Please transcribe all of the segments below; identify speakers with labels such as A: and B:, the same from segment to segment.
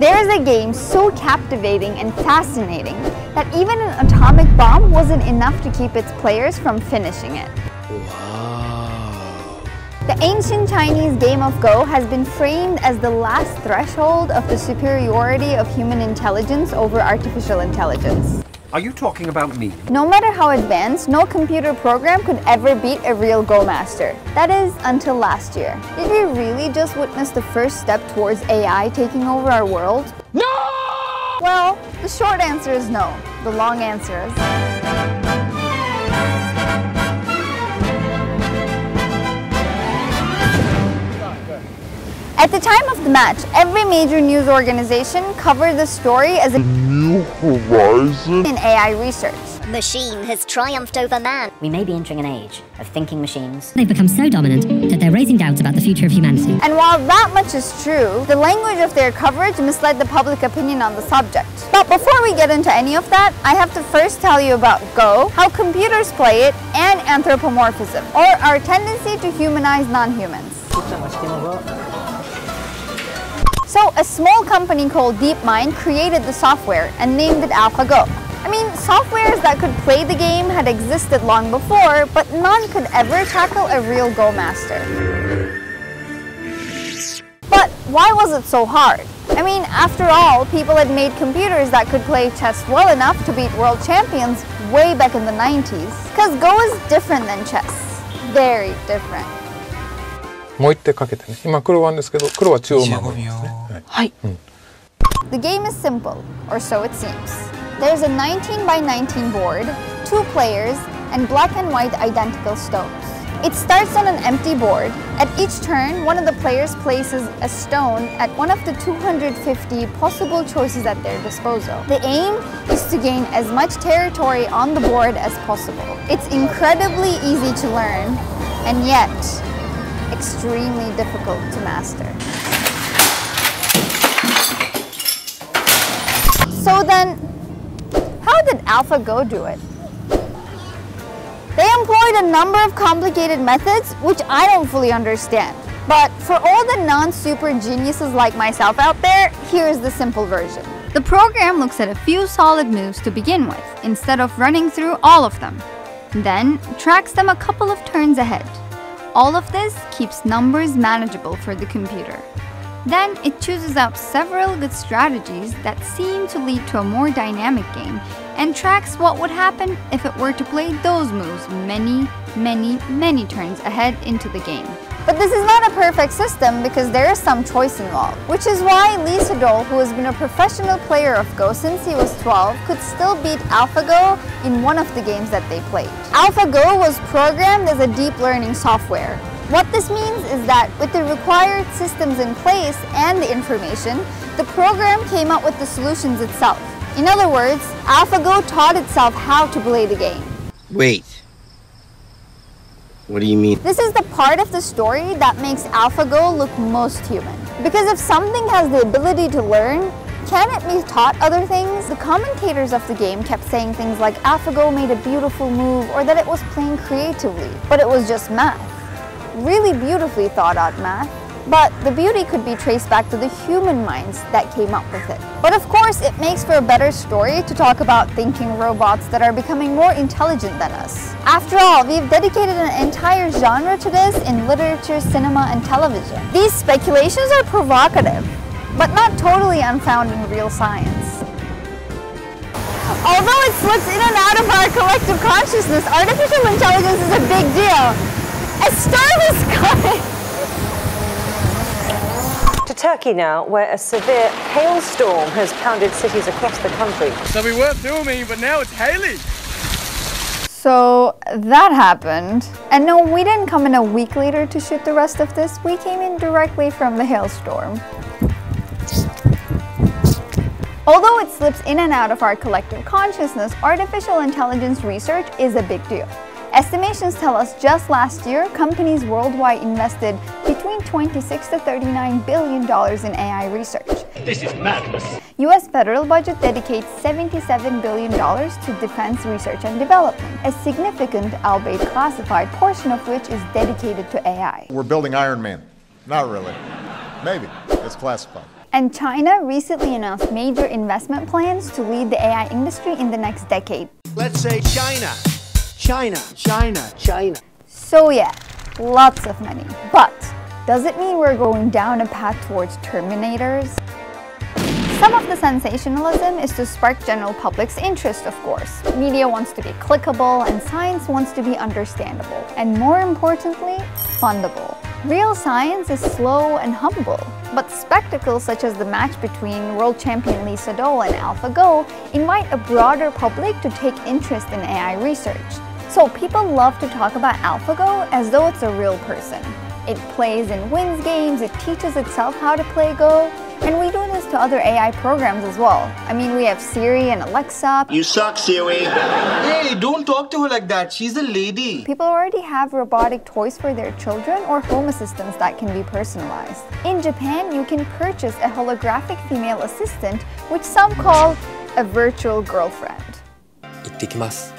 A: There is a game so captivating and fascinating that even an atomic bomb wasn't enough to keep its players from finishing it.
B: Wow.
A: The ancient Chinese game of Go has been framed as the last threshold of the superiority of human intelligence over artificial intelligence.
C: Are you talking about me?
A: No matter how advanced, no computer program could ever beat a real Go master. That is, until last year. Did we really just witness the first step towards AI taking over our world?
B: No!
A: Well, the short answer is no. The long answer is... At the time of the match, every major news organization covered the story as a
D: New Horizon?
A: in AI research.
E: Machine has triumphed over man.
F: We may be entering an age of thinking machines.
G: They've become so dominant that they're raising doubts about the future of humanity.
A: And while that much is true, the language of their coverage misled the public opinion on the subject. But before we get into any of that, I have to first tell you about Go, how computers play it, and anthropomorphism, or our tendency to humanize non-humans. So a small company called DeepMind created the software and named it AlphaGo. I mean, softwares that could play the game had existed long before, but none could ever tackle a real Go master. But why was it so hard? I mean, after all, people had made computers that could play chess well enough to beat world champions way back in the 90s. Because Go is different than chess. Very different.
H: もう一手かけてね今黒番ですけど黒は中央守りますね、 はい、
A: The game is simple, or so it seems. There's a 19 by 19 board, two players, and black and white identical stones. It starts on an empty board. At each turn, one of the players places a stone at one of the 250 possible choices at their disposal. The aim is to gain as much territory on the board as possible. It's incredibly easy to learn, and yet extremely difficult to master. So then, how did AlphaGo do it? They employed a number of complicated methods which I don't fully understand. But for all the non-super geniuses like myself out there, here's the simple version. The program looks at a few solid moves to begin with, instead of running through all of them. Then tracks them a couple of turns ahead. All of this keeps numbers manageable for the computer. Then it chooses out several good strategies that seem to lead to a more dynamic game and tracks what would happen if it were to play those moves many, many, many turns ahead into the game. But this is not a perfect system because there is some choice involved, which is why Lee Sedol, who has been a professional player of Go since he was 12, could still beat AlphaGo in one of the games that they played. AlphaGo was programmed as a deep learning software, what this means is that with the required systems in place and the information, the program came up with the solutions itself. In other words, AlphaGo taught itself how to play the game.
B: Wait. What do you mean?
A: This is the part of the story that makes AlphaGo look most human. Because if something has the ability to learn, can it be taught other things? The commentators of the game kept saying things like AlphaGo made a beautiful move or that it was playing creatively, but it was just math. Really beautifully thought out math. But the beauty could be traced back to the human minds that came up with it. But of course, it makes for a better story to talk about thinking robots that are becoming more intelligent than us. After all, we've dedicated an entire genre to this in literature, cinema, and television. These speculations are provocative, but not totally unfounded in real science. Although it slips in and out of our collective consciousness, artificial intelligence is a big deal. A storm is coming!
I: To Turkey now, where a severe hailstorm has pounded cities across the country.
C: So we weren't filming, but now it's hailing.
A: So that happened. And no, we didn't come in a week later to shoot the rest of this. We came in directly from the hailstorm. Although it slips in and out of our collective consciousness, artificial intelligence research is a big deal. Estimations tell us just last year, companies worldwide invested between 26 to 39 billion dollars in AI research.
C: This is madness.
A: US federal budget dedicates 77 billion dollars to defense research and development, a significant, albeit classified, portion of which is dedicated to AI.
D: We're building Iron Man. Not really. Maybe. It's classified.
A: And China recently announced major investment plans to lead the AI industry in the next decade.
B: Let's say China. China. China. China.
A: So yeah, lots of money. But does it mean we're going down a path towards Terminators? Some of the sensationalism is to spark general public's interest, of course. Media wants to be clickable and science wants to be understandable. And more importantly, fundable. Real science is slow and humble, but spectacles such as the match between world champion Lee Sedol and AlphaGo invite a broader public to take interest in AI research. So people love to talk about AlphaGo as though it's a real person. It plays and wins games, it teaches itself how to play Go, and we do this to other AI programs as well. I mean, we have Siri and Alexa.
B: You suck, Siri. hey, don't talk to her like that. She's a lady.
A: People already have robotic toys for their children or home assistants that can be personalized. In Japan, you can purchase a holographic female assistant, which some call a virtual girlfriend.
J: 行ってきます。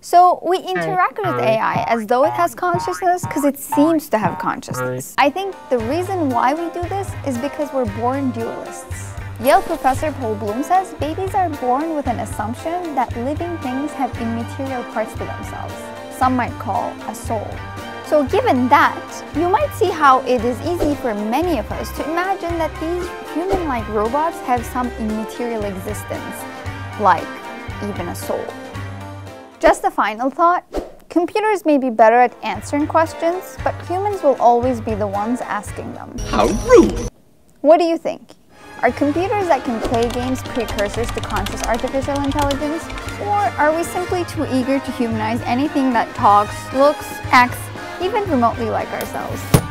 A: So we interact with AI as though it has consciousness because it seems to have consciousness. I think the reason why we do this is because we're born dualists. Yale professor Paul Bloom says babies are born with an assumption that living things have immaterial parts to themselves. Some might call a soul. So given that, you might see how it is easy for many of us to imagine that these human-like robots have some immaterial existence, like even a soul. Just a final thought. Computers may be better at answering questions, but humans will always be the ones asking them.
C: How rude!
A: What do you think? Are computers that can play games precursors to conscious artificial intelligence? Or are we simply too eager to humanize anything that talks, looks, acts, even remotely like ourselves?